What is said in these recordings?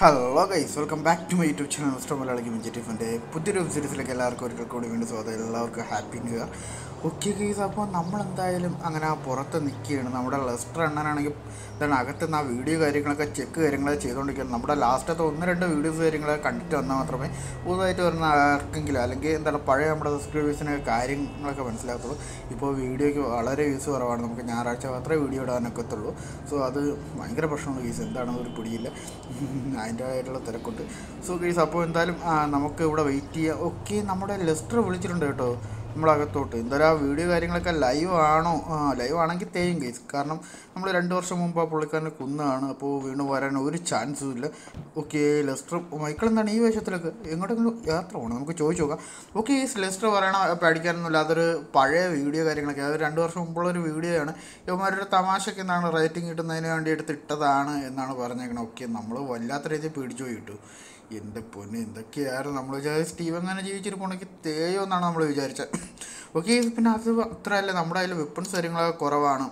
Hello guys welcome back to my YouTube channel mister Malayali മിഞ്ചി ടിഫിന്റെ പുതിയൊരു സീരീസിലേക്ക് എല്ലാവർക്കും ഒരിക്കൽ കൂടി വീണ്ടും സ്വാഗതം. എല്ലാവർക്കും happy new year okay guys അപ്പോൾ നമ്മളെന്തായാലും അങ്ങനെ പുറത്ത് നിൽക്കുകയാണ്. നമ്മുടെ ലെസ്റ്റർ എണ്ണനാണെങ്കിൽ എന്താണ് അകത്ത് നിന്ന് ആ വീഡിയോ കാര്യങ്ങളൊക്കെ ചെക്ക് കാര്യങ്ങളൊക്കെ ചെയ്തുകൊണ്ടിരിക്കുന്നത് നമ്മുടെ ലാസ്റ്റത്തെ ഒന്ന് രണ്ട് വീഡിയോസ് കാര്യങ്ങളൊക്കെ കണ്ടിട്ട് വന്നാൽ മാത്രമേ പുതുതായിട്ട് വരുന്ന ആർക്കെങ്കിലും അല്ലെങ്കിൽ എന്താണ് പഴയ നമ്മുടെ സബ്സ്ക്രൈബേഴ്സിന് കാര്യങ്ങളൊക്കെ മനസ്സിലാകത്തുള്ളൂ. ഇപ്പോൾ വീഡിയോയ്ക്ക് വളരെ യൂസ് കുറവാണ്. നമുക്ക് ഞായറാഴ്ച മാത്രമേ വീഡിയോ ഇടാനൊക്കത്തുള്ളൂ. സോ അത് ഭയങ്കര പ്രശ്നമുള്ള കേസ് എന്താണെന്ന് ഒരു പിടിയില്ല. അതിന്റെതായിട്ടുള്ള തിരക്കുണ്ട്. സോ ഗൈസ് അപ്പോൾ എന്തായാലും നമുക്ക് ഇവിടെ വെയിറ്റ് ചെയ്യാം. ഓക്കെ നമ്മുടെ ലെസ്റ്റർ വിളിച്ചിട്ടുണ്ട് കേട്ടോ. നമ്മളകത്തോട്ട്. എന്തായാലും ആ വീഡിയോ കാര്യങ്ങളൊക്കെ ലൈവ് ആണോ? ആ ലൈവ് ആണെങ്കിൽ തേയും കേസ് കാരണം നമ്മൾ രണ്ട് വർഷം മുമ്പ് ആ പുള്ളിക്കാരനെ കുന്നാണ്. അപ്പോൾ വീണ്ടും വരാൻ ഒരു ചാൻസും ഇല്ല. ഓക്കെ ലെസ്റ്റർ മൈക്കിൾ എന്താണ് ഈ വേഷത്തിലൊക്കെ? എങ്ങോട്ടെങ്കിലും യാത്ര പോകണം. നമുക്ക് ചോദിച്ചു നോക്കാം. ഓക്കെ ഈ ലെസ്റ്റർ പറയണ പേടിക്കാനൊന്നുമില്ല. അതൊരു പഴയ വീഡിയോ കാര്യങ്ങളൊക്കെ. അത് രണ്ട് വർഷം മുമ്പുള്ള ഒരു വീഡിയോ ആണ്. ഇവന്മാരുടെ തമാശയ്ക്ക് എന്താണ് റേറ്റിംഗ് കിട്ടുന്നതിന് വേണ്ടി എടുത്തിട്ടതാണ് എന്നാണ് പറഞ്ഞേക്കണത് ഓക്കെ നമ്മൾ വല്ലാത്ത രീതിയിൽ പേടിച്ചു പോയി കിട്ടു. എന്റെ പൊന്നെ എന്തൊക്കെയായിരുന്നു നമ്മൾ വിചാരിച്ച സ്റ്റീവ് അങ്ങനെ ജീവിച്ചിരിപ്പുണ്ടെങ്കിൽ തേയോ എന്നാണ് നമ്മൾ വിചാരിച്ചത്. ഓക്കെ പിന്നെ അത് അത്രയല്ല നമ്മുടെ അതിൽ വെപ്പൺസ് കാര്യങ്ങളൊക്കെ കുറവാണ്.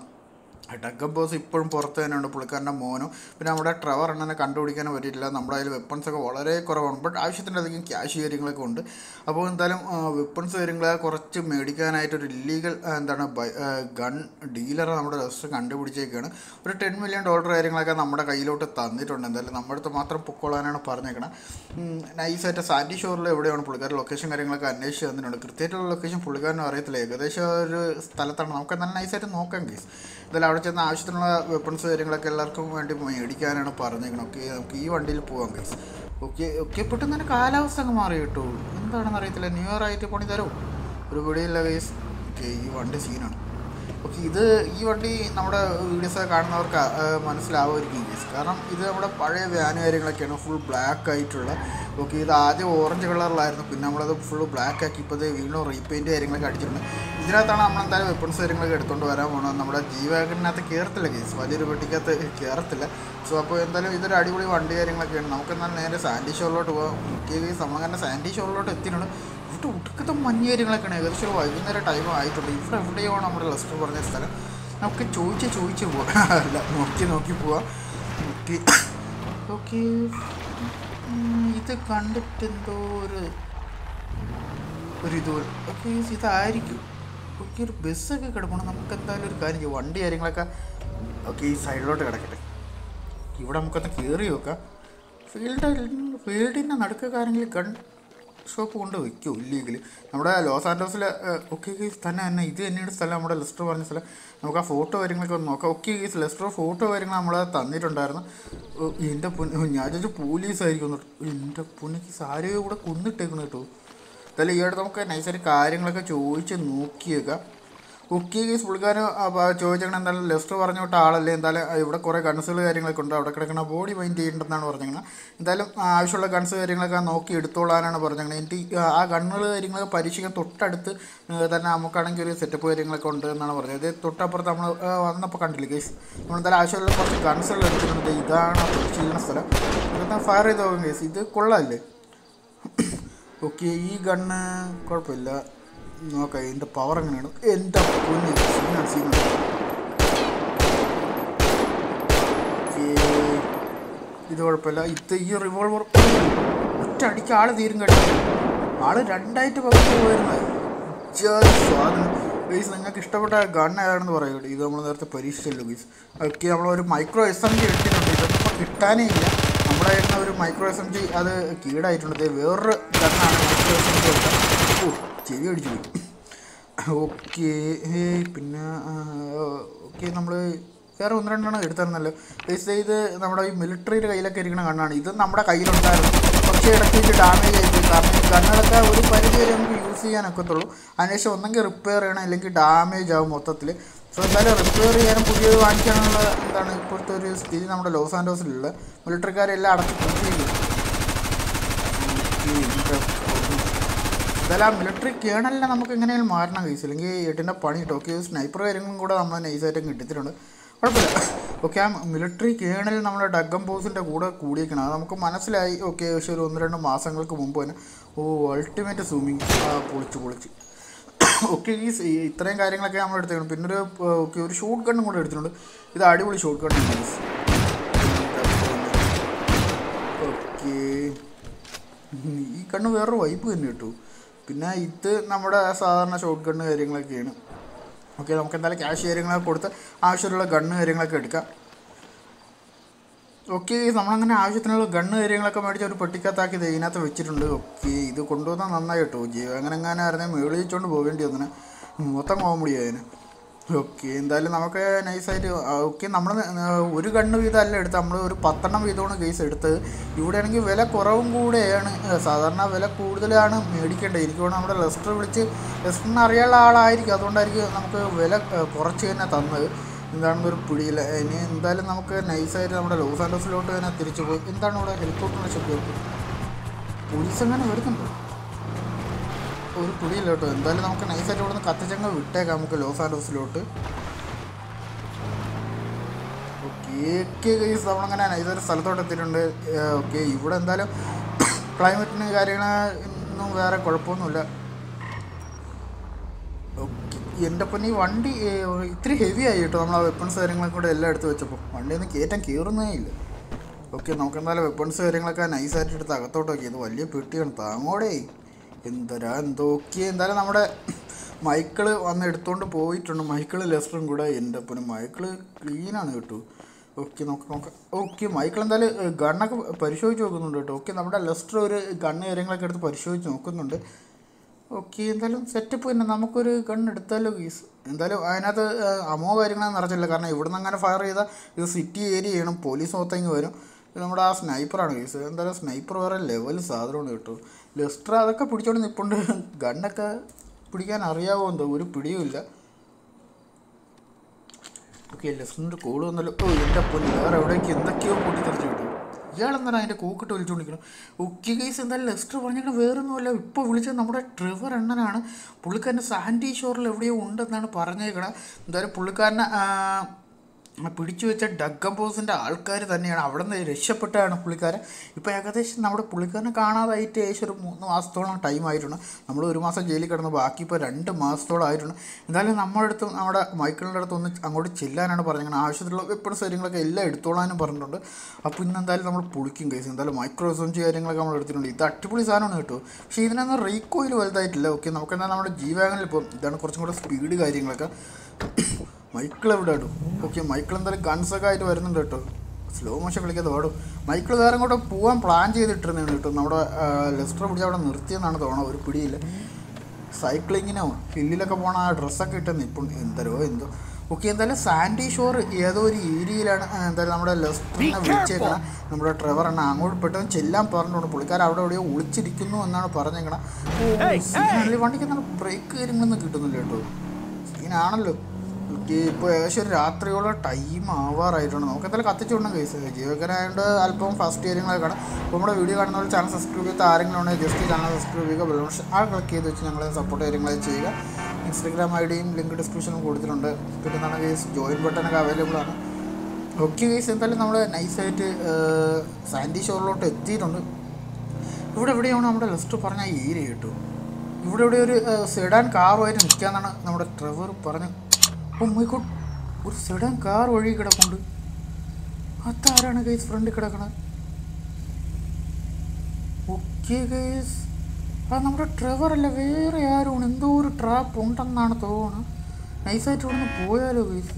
ഡഗം ബോസ് ഇപ്പോഴും പുറത്ത് തന്നെയുണ്ട്. പുള്ളിക്കാരന്റെ മോനും. പിന്നെ നമ്മുടെ ട്രവർ എണ്ണനെ കണ്ടുപിടിക്കാനും പറ്റിയില്ല നമ്മുടെ അതിൽ വെപ്പൺസ് ഒക്കെ വളരെ കുറവാണ്. ബട്ട് ആവശ്യത്തിന്റെ അധികം ക്യാഷ് കാര്യങ്ങളൊക്കെ ഉണ്ട്. അപ്പോൾ എന്തായാലും വെപ്പൺസ് കാര്യങ്ങളെ കുറച്ച് മേടിക്കാനായിട്ടൊരു ഇല്ലീഗൽ എന്താണ് ഗൺ ഡീലറെ നമ്മുടെ രജിസ്റ്റർ കണ്ടുപിടിച്ചേക്കാണ്. ഒരു ടെൻ മില്യൺ ഡോളർ കാര്യങ്ങളൊക്കെ നമ്മുടെ കയ്യിലോട്ട് തന്നിട്ടുണ്ട്. എന്തായാലും നമ്മുടെ അടുത്ത് മാത്രം പൊക്കോളാനാണ് പറഞ്ഞേക്കണം. നൈസായിട്ട് സാൻഡി ഷോറിൽ എവിടെയാണ് പുള്ളിക്കാരൻ ലൊക്കേഷൻ കാര്യങ്ങളൊക്കെ അന്വേഷിച്ച് തന്നിട്ടുണ്ട്. കൃത്യമായിട്ടുള്ള ലൊക്കേഷൻ പുള്ളിക്കാരനും അറിയത്തില്ല. ഏകദേശം ഒരു സ്ഥലത്താണ്. നമുക്ക് നല്ല നൈസായിട്ട് നോക്കാം കേസ് എന്തായാലും അവിടെ ചെന്ന് ആവശ്യത്തിനുള്ള വെപ്പൺസ് കാര്യങ്ങളൊക്കെ എല്ലാവർക്കും വേണ്ടി മേടിക്കാനാണ് പറഞ്ഞേക്കുന്നത് ഓക്കെ നമുക്ക് ഈ വണ്ടിയിൽ പോവാം ഗൈസ് ഓക്കെ ഓക്കെ പെട്ടെന്ന് തന്നെ കാലാവസ്ഥ അങ്ങ് മാറി കിട്ടൂ എന്താണെന്ന് അറിയത്തില്ല. ന്യൂ ഇയർ ആയിട്ട് പണി തരുമോ ഒരു പിടിയില്ല ഗൈസ് ഓക്കെ ഈ വണ്ടി സീനാണ് ഓക്കെ ഇത് ഈ വണ്ടി നമ്മുടെ വീഡിയോസ് കാണുന്നവർക്ക് മനസ്സിലാവുമായിരിക്കും കാരണം ഇത് നമ്മുടെ പഴയ വാന് കാര്യങ്ങളൊക്കെയാണ് ഫുൾ ബ്ലാക്ക് ആയിട്ടുള്ള. ഓക്കെ ഇത് ആദ്യം ഓറഞ്ച് കളറിലായിരുന്നു പിന്നെ നമ്മളത് ഫുൾ ബ്ലാക്ക് ആക്കി ഇപ്പോൾ ഇത് വീണ്ടും റീപെയിന്റ് കാര്യങ്ങളൊക്കെ അടിച്ചിട്ടുണ്ട്. ഇതിനകത്താണ് നമ്മൾ എന്തായാലും വെപ്പൺസ് കാര്യങ്ങളൊക്കെ എടുത്തുകൊണ്ട് വരാൻ പോകുന്നത് നമ്മുടെ ജീവാഗനകത്ത് കയറത്തില്ല കേസ് വലിയൊരു പെട്ടിക്കകത്ത് കയറത്തില്ല സോ അപ്പോൾ എന്തായാലും ഇതൊരു അടിപൊളി വണ്ടി കാര്യങ്ങളൊക്കെയാണ്. നമുക്ക് എന്നാൽ നേരെ സാൻഡി ഷോറിലോട്ട് പോകാം മുഖ്യ കേസ് നമ്മളങ്ങനെ സാൻഡി ഷോറിലോട്ട് എത്തിയിട്ടുണ്ട്. ഇവിടെ ഒടുക്കത്തെ മഞ്ഞ് കാര്യങ്ങളൊക്കെയാണ് ഏകദേശം ഒരു വൈകുന്നേരം ടൈം ആയിട്ടുണ്ട് ഇവിടെ എവിടെയോ നമ്മുടെ ലെസ്റ്റർ പറഞ്ഞ സ്ഥലം? നമുക്ക് ചോദിച്ച് ചോദിച്ച് അല്ല നോക്കി നോക്കി പോവാം. നോക്കി. ഓക്കെ. ഇത് കണ്ടിട്ട് എന്തോ ഒരു ഒരു ഇത് ഓക്കെ ഇതായിരിക്കും. ഓക്കെ ഒരു ബസ്സൊക്കെ കിടക്കണം നമുക്ക് എന്തായാലും ഒരു കാര്യം ചെയ്യും. വണ്ടി കാര്യങ്ങളൊക്കെ ഓക്കെ ഈ സൈഡിലോട്ട് കിടക്കട്ടെ. ഇവിടെ നമുക്കൊന്ന് കയറി നോക്കാം. ഫീൽഡ് ഫീൽഡിന്റെ നടുക്ക് കാര്യങ്ങളിൽ ഗൺ ഷോപ്പ് കൊണ്ട് വയ്ക്കും ഇല്ലെങ്കിൽ നമ്മുടെ ലോസ് ആൻഡോസിലെ ഒക്കെ കേസ് തന്നെ തന്നെ. ഇത് തന്നെയാണ് സ്ഥലം. നമ്മുടെ ലെസ്റ്റർ പറഞ്ഞ സ്ഥലം. നമുക്ക് ആ ഫോട്ടോ കാര്യങ്ങളൊക്കെ ഒന്ന് നോക്കാം. ഒക്കെ കേസ് ലെസ്റ്റർ ഫോട്ടോ കാര്യങ്ങൾ നമ്മൾ തന്നിട്ടുണ്ടായിരുന്നു. എന്റെ പൊന്ന്. ഞാൻ ചോദിച്ചു പോലീസായിരിക്കും എന്റെ പൊന്നിക്ക് സാരിയോ കൂടെ കൊന്നിട്ടേക്കണം കേട്ടോ എന്തായാലും ഈയിടെ നമുക്ക് നൈസായിട്ട് കാര്യങ്ങളൊക്കെ ചോദിച്ച് നോക്കിയേക്കാം. കുക്കി കേസ് പുള്ളിക്കാരൻ ചോദിച്ചേക്കണം എന്തായാലും ലെഫ്റ്റ് പറഞ്ഞു വിട്ട ആളല്ലേ എന്തായാലും ഇവിടെ കുറേ ഗൺസുകൾ കാര്യങ്ങളൊക്കെ ഉണ്ട് അവിടെ കിടക്കുന്ന ബോഡി മൈൻഡ് ചെയ്യേണ്ടതെന്നാണ് പറഞ്ഞേക്കുന്നത് എന്തായാലും ആവശ്യമുള്ള ഗൺസ് കാര്യങ്ങളൊക്കെ നോക്കി എടുത്തോളാനാണ് പറഞ്ഞേക്കുന്നത് എനിക്ക് ആ, ഗണ്ണുകൾ കാര്യങ്ങളൊക്കെ പരീക്ഷിക്കാൻ തൊട്ടടുത്ത് തന്നെ നമുക്കാണെങ്കിൽ ഒരു സെറ്റപ്പ് കാര്യങ്ങളൊക്കെ ഉണ്ട് എന്നാണ് പറഞ്ഞത്. ഇത് തൊട്ടപ്പുറത്ത് നമ്മൾ വന്നപ്പോൾ കണ്ടില്ല കേസ് നമ്മൾ എന്തായാലും ആവശ്യമുള്ള കുറച്ച് ഗൺസുകൾ എടുത്തിട്ടുണ്ട്. ഇതാണ് ചെയ്യുന്ന സ്ഥലം. ഇതൊക്കെ ഫയർ ചെയ്ത് നോക്കാം കേസ് ഇത് കൊള്ളാമല്ലേ ഓക്കെ ഈ ഗണ്ണ് കുഴപ്പമില്ല. നോക്കാം ഇതിന്റെ പവർ എങ്ങനെയാണ്? എന്റെ പൊന്നി. സീനാണ് സീനാണ് ഇത് കുഴപ്പമില്ല. ഇത് ഈ റിവോൾവർ ഒറ്റ അടിക്ക് ആൾ തീരും കേട്ടോ. ആൾ രണ്ടായിട്ട് പകുതി പോയിരുന്നത് സ്വാധീനം ഗൈസ് നിങ്ങൾക്ക് ഇഷ്ടപ്പെട്ട ഗൺ ഏതാണെന്ന് പറയുള്ളൂ ഇത് നമ്മൾ നേരത്തെ പരീക്ഷിച്ചല്ലോ ഗൈസ്. ഓക്കെ നമ്മളൊരു മൈക്രോ എസ് എം ജി എടുത്തിട്ടുണ്ട്. ഇതൊന്നും കിട്ടാനേ ഇല്ല നമ്മുടെ ഒരു മൈക്രോ എസ് എം ജി അത് കീടായിട്ടുണ്ട്. വേറൊരു ഗണ്ണാണ് മൈക്രോ എസ് എം ജി എടുത്തത്. ഓ ചെവി അടിച്ചു പോയി. ഓക്കെ പിന്നെ ഓക്കെ നമ്മൾ വേറെ ഒന്ന് രണ്ടെണ്ണം എടുത്തായിരുന്നല്ലോ. ബേസ് ഇത് നമ്മുടെ ഈ മിലിറ്ററിയുടെ കയ്യിലൊക്കെ ഇരിക്കുന്ന കണ്ണാണ്. ഇത് നമ്മുടെ കയ്യിലുണ്ടായിരുന്നു. പക്ഷേ ഇടയ്ക്ക് ഡാമേജ് ആയിപ്പോയി കാരണം ഈ ഒരു പരിധി വരെ നമുക്ക് യൂസ് ചെയ്യാനൊക്കത്തുള്ളൂ അതിനുശേഷം ഒന്നെങ്കിൽ റിപ്പയർ ചെയ്യണം അല്ലെങ്കിൽ ഡാമേജ് ആവും മൊത്തത്തിൽ സോ എന്തായാലും റിപ്പയർ ചെയ്യാനും പുതിയത് വാങ്ങിക്കാനുള്ള എന്താണ് ഇപ്പോഴത്തെ ഒരു സ്ഥിതി നമ്മുടെ ലോസ് ആൻഡോസിലുള്ള മിലിറ്ററിക്കാരെല്ലാം അടച്ച് പൂട്ടിയിരിക്കും എന്തായാലും ആ മിലിറ്ററി കേണലിനെ നമുക്ക് എങ്ങനെയും മാറണം കഴിച്ചു അല്ലെങ്കിൽ എട്ടിന്റെ പണി ടോക്കിയോ സ്നൈപ്പർ കാര്യങ്ങളും കൂടെ നമ്മൾ നൈസായിട്ട് കിട്ടിയിട്ടുണ്ട് കുഴപ്പമില്ല. ഓക്കെ ആ മിലിറ്ററി കേണൽ നമ്മുടെ ഡഗം ബോസിന്റെ കൂടെ കൂടിയിരിക്കണം അത് നമുക്ക് മനസ്സിലായി. ഓക്കെ പക്ഷേ ഒരു ഒന്ന് രണ്ട് മാസങ്ങൾക്ക് മുമ്പ് തന്നെ. ഓ അൾട്ടിമേറ്റ് സ്വിമ്മിങ് പൊളിച്ച് പൊളിച്ച്. ഓക്കെ ഈ ഇത്രയും കാര്യങ്ങളൊക്കെ നമ്മൾ എടുത്തേക്കണം. പിന്നെ ഒരു ഓക്കെ ഒരു ഷോട്ട് ഗണ്ണും കൂടെ എടുത്തിട്ടുണ്ട്. ഇത് അടിപൊളി ഷോട്ട് ഗണ്ണാണ് ഓക്കെ ഈ കണ്ണ് വേറൊരു വൈപ്പ് തന്നെ കിട്ടു. പിന്നെ ഇത് നമ്മുടെ സാധാരണ ഷോർട്ട് ഗണ്ണ് കാര്യങ്ങളൊക്കെയാണ്. ഓക്കെ നമുക്ക് എന്തായാലും ക്യാഷ് കാര്യങ്ങളൊക്കെ കൊടുത്ത് ആവശ്യമുള്ള ഗണ്ണ് കാര്യങ്ങളൊക്കെ എടുക്കാം. ഓക്കെ നമ്മളങ്ങനെ ആവശ്യത്തിനുള്ള ഗണ്ണ് കാര്യങ്ങളൊക്കെ മേടിച്ച് ഒരു പെട്ടിക്കത്താക്കി ഇത് ഇതിനകത്ത് വെച്ചിട്ടുണ്ട്. ഓക്കെ ഇത് കൊണ്ടുവന്നാൽ നന്നായി കേട്ടോ. ജീവ അങ്ങനെ എങ്ങനെ ആയിരുന്നെങ്കിൽ മേളിച്ചുകൊണ്ട് പോകേണ്ടി വന്നിന്. മൊത്തം കോമഡി ആയതിന് ഓക്കെ എന്തായാലും നമുക്ക് നൈസായിട്ട് ഓക്കെ നമ്മൾ ഒരു കണ്ണ് വീതം അല്ല എടുത്ത് നമ്മൾ ഒരു പത്തെണ്ണം വീതമാണ് കേസ് എടുത്തത്. ഇവിടെ ആണെങ്കിൽ വില കുറവും കൂടെയാണ്. സാധാരണ വില കൂടുതലാണ് മേടിക്കേണ്ടത്. എനിക്ക് വേണം നമ്മുടെ ലെസ്റ്റർ വിളിച്ച് ലെസ്റ്ററിന് അറിയാനുള്ള ആളായിരിക്കും. അതുകൊണ്ടായിരിക്കും നമുക്ക് വില കുറച്ച് തന്നെ തന്നത്. എന്താണെന്നൊരു പിടിയില്ല ഇനി എന്തായാലും നമുക്ക് നൈസായിട്ട് നമ്മുടെ ലോസ് ആൻഡോസിലോട്ട് തന്നെ തിരിച്ചു പോയി. എന്താണ് ഇവിടെ ഹെലികോപ്റ്ററിനെ ശബ്ദം? പോലീസ് അങ്ങനെ വരുന്നുണ്ടോ? ഒരു തുണിയില്ല കേട്ടോ എന്തായാലും നമുക്ക് നൈസായിട്ട് ഇവിടെ നിന്ന് കത്തിച്ചങ്ങ് വിട്ടേക്കാം നമുക്ക് ലോസ് ആൻഡോസിലോട്ട് ഓക്കെ കേസ് നമ്മളങ്ങനെ നൈസൊരു സ്ഥലത്തോട്ട് എത്തിയിട്ടുണ്ട്. ഓക്കെ ഇവിടെ എന്തായാലും ക്ലൈമറ്റിന് കാര്യങ്ങളൊന്നും വേറെ കുഴപ്പമൊന്നുമില്ല. എന്റെ ഒപ്പം ഈ വണ്ടി ഇത്തിരി ഹെവി ആയി കേട്ടോ നമ്മൾ ആ വെപ്പൺസ് കാര്യങ്ങളൊക്കെ കൂടെ എല്ലാം എടുത്ത് വെച്ചപ്പോൾ വണ്ടി ഒന്ന് കയറ്റാൻ കയറുന്നേ ഇല്ല. ഓക്കെ നമുക്ക് എന്തായാലും വെപ്പൺസ് കാര്യങ്ങളൊക്കെ നൈസായിട്ട് എടുത്ത് അകത്തോട്ട് നോക്കി ഇത് വലിയ പെട്ടിയാണ്. താങ്ങോടേ. എന്തരാ എന്തോക്കെ എന്തായാലും നമ്മുടെ മൈക്കിൾ വന്ന് എടുത്തുകൊണ്ട് പോയിട്ടുണ്ട്. മൈക്കിൾ ലെസ്റ്ററും കൂടെ എന്റെ പൊന്നി. മൈക്കിൾ ക്ലീനാണ് കേട്ടോ. ഓക്കെ നോക്കാം നോക്കാം. ഓക്കെ മൈക്കിൾ എന്തായാലും ഗണ്ണൊക്കെ പരിശോധിച്ച് നോക്കുന്നുണ്ട് കേട്ടോ. ഓക്കെ നമ്മുടെ ലെസ്റ്റർ ഒരു ഗണ്ണ് കാര്യങ്ങളൊക്കെ എടുത്ത് പരിശോധിച്ച് നോക്കുന്നുണ്ട്. ഓക്കെ എന്തായാലും സെറ്റപ്പ് തന്നെ. നമുക്കൊരു ഗൺ എടുത്താലോ ഗീസ് എന്തായാലും അതിനകത്ത് അമോ കാര്യങ്ങളൊന്നും നിറച്ചില്ല കാരണം ഇവിടുന്ന് അങ്ങനെ ഫയർ ചെയ്താൽ ഇത് സിറ്റി ഏരിയ ചെയ്യണം. പോലീസ് മൊത്തം വരും. നമ്മുടെ ആ സ്നൈപ്പറാണ് ഗീസ് എന്തായാലും സ്നൈപ്പർ വേറെ ലെവൽ സാധനമാണ് കേട്ടോ. ലെസ്റ്റർ അതൊക്കെ പിടിച്ചോണ്ട് നിൽപ്പുണ്ട് ഗണ്ണൊക്കെ പിടിക്കാൻ അറിയാവോ എന്തോ ഒരു പിടിയുമില്ല ഓക്കെ ലെസ്റ്ററിന്റെ കോൾ വന്നല്ലോ. ഓ എന്റെ പൊന്നു വേറെ എവിടേക്ക് എന്തൊക്കെയോ പൊട്ടിത്തെറിച്ച് കിട്ടും. ഇയാളെന്താണ് അതിന്റെ കൂക്കിട്ട് വിളിച്ചുകൊണ്ടിരിക്കണം ഓക്കെ കേസ് എന്തായാലും ലെസ്റ്റർ പറഞ്ഞിട്ട് വേറൊന്നുമല്ല. ഇപ്പോൾ വിളിച്ചത് നമ്മുടെ ട്രിവർ എണ്ണനാണ് പുള്ളിക്കാരന്റെ സാൻഡി ഷോറിൽ എവിടെയോ ഉണ്ടെന്നാണ് പറഞ്ഞേക്കണത് എന്തായാലും പുള്ളിക്കാരനെ പിടിച്ചു വെച്ച ഡഗംബോസിന്റെ ആൾക്കാർ തന്നെയാണ്. അവിടെ നിന്ന് രക്ഷപ്പെട്ടാണ് പുള്ളിക്കാരൻ. ഇപ്പോൾ ഏകദേശം നമ്മുടെ പുള്ളിക്കാരനെ കാണാതായിട്ട് ഏകദേശം ഒരു മൂന്ന് മാസത്തോളം ടൈം ആയിട്ടുണ്ട്. നമ്മൾ ഒരു മാസം ജയിലിൽ കിടന്നു ബാക്കി ഇപ്പോൾ രണ്ട് മാസത്തോളം ആയിട്ടുണ്ട്. എന്തായാലും നമ്മുടെ അടുത്ത് നമ്മുടെ മൈക്കിളിന്റെ അടുത്ത് ഒന്ന് അങ്ങോട്ട് ചെല്ലാനാണ് പറഞ്ഞത്. ആവശ്യത്തിലുള്ള വെപ്പൺസ് കാര്യങ്ങളൊക്കെ എല്ലാം എടുത്തോളാനും പറഞ്ഞിട്ടുണ്ട്. അപ്പോൾ ഇന്ന് എന്തായാലും നമ്മൾ പുളിക്കും കേസ് എന്തായാലും മൈക്രോ എസംജി കാര്യങ്ങളൊക്കെ നമ്മൾ എടുത്തിട്ടുണ്ട്. ഇത് അടിപൊളി സാധനമാണ് കേട്ടോ. പക്ഷേ ഇതിനൊന്നും റീക്കോയിൽ വലുതായിട്ടില്ല. ഓക്കെ നമുക്ക് എന്താ നമ്മുടെ ജീവാഗനിൽ ഇപ്പോൾ ഇതാണ് കുറച്ചും കൂടെ സ്പീഡ് കാര്യങ്ങളൊക്കെ. മൈക്കിൾ എവിടെ ഇടും? ഓക്കെ മൈക്കിൾ എന്തായാലും ഗൺസൊക്കെ ആയിട്ട് വരുന്നുണ്ട് കേട്ടോ. സ്ലോ മോഷൻ കളിക്കാതെ പാടും. മൈക്കിൾ വേറെ അങ്ങോട്ട് പോകാൻ പ്ലാൻ ചെയ്തിട്ടിരുന്നു കേട്ടോ. നമ്മുടെ ലെസ്റ്റർ പിടിച്ച് അവിടെ നിർത്തിയെന്നാണ് തോന്നുന്നത് ഒരു പിടിയില്ല. സൈക്ലിങ്ങിനോ ഹില്ലിലൊക്കെ പോണ ആ ഡ്രസ്സൊക്കെ ഇട്ട് നിൽപ്പും എന്തരോ എന്തോ. ഓക്കെ എന്തായാലും സാൻഡി ഷോർ ഏതോ ഒരു ഏരിയയിലാണ് എന്തായാലും നമ്മുടെ ലെസ്റ്ററിനെ വിളിച്ചേക്കണം. നമ്മുടെ ട്രെവർ എണ്ണ അങ്ങോട്ട് പെട്ടെന്ന് ചെല്ലാൻ പറഞ്ഞുകൊണ്ട് പുള്ളിക്കാർ അവിടെ എവിടെയോ ഒളിച്ചിരിക്കുന്നു എന്നാണ് പറഞ്ഞേക്കണം. വണ്ടിക്ക് എന്താണ് ബ്രേക്ക് കാര്യങ്ങളൊന്നും കിട്ടുന്നില്ല കേട്ടോ. സീനാണല്ലോ ഓക്കെ ഇപ്പോൾ ഏകദേശം ഒരു രാത്രിയോളം ടൈം ആവാറായിട്ടുണ്ട്. നമുക്ക് എന്തായാലും കത്തിച്ചുകൊണ്ടും കേസ് ജീവകരായതുകൊണ്ട് അല്പം ഫസ്റ്റ് കാര്യങ്ങളൊക്കെ കാണാം അപ്പോൾ നമ്മുടെ വീഡിയോ കാണുന്നവർ ചാനൽ സബ്സ്ക്രൈബ് ചെയ്ത് ആരെങ്കിലും ഉണ്ടെങ്കിൽ ജസ്റ്റ് ചാനൽ സബ്സ്ക്രൈബ് ചെയ്യുക ബെൽഷൻ ആ ക്ലിക്ക് ചെയ്ത് വെച്ച് ഞങ്ങളെ സപ്പോർട്ട് കാര്യങ്ങളൊക്കെ ചെയ്യുക. ഇൻസ്റ്റഗ്രാം ഐ ഡിയും ലിങ്ക് ഡിസ്ക്രിപ്ഷനും കൊടുത്തിട്ടുണ്ട്. പിന്നെ എന്താണ് കേസ് ജോയിൻ ബട്ടനൊക്കെ അവൈലബിൾ ആണ്. ഓക്കെ കേസ് എന്തായാലും നമ്മൾ നൈസായിട്ട് സാൻഡി ഷോറിലോട്ട് എത്തിയിട്ടുണ്ട്. ഇവിടെ എവിടെയാണ് നമ്മുടെ ലിസ്റ്റ് പറഞ്ഞ ഏരിയ കേട്ടു. ഇവിടെ ഇവിടെ ഒരു സെഡാൻ കാറുമായിട്ട് നിൽക്കാന്നാണ് നമ്മുടെ ട്രെവർ പറഞ്ഞു ഓ മൈ ഗോഡ് ഒരു സെഡൻ കാർ വഴി കിടക്കുന്നുണ്ട് അതാരാണ് ഗൈസ് ഫ്രണ്ട് കിടക്കണത്? ഓക്കെ ഗൈസ് അത് നമ്മുടെ ഡ്രൈവർ അല്ല വേറെ ആരും എന്തോ ഒരു ട്രാപ്പ് ഉണ്ടെന്നാണ് തോന്നുന്നത്. നൈസായിട്ട് ഇവിടെ നിന്ന് പോയാലോ ഗൈസ്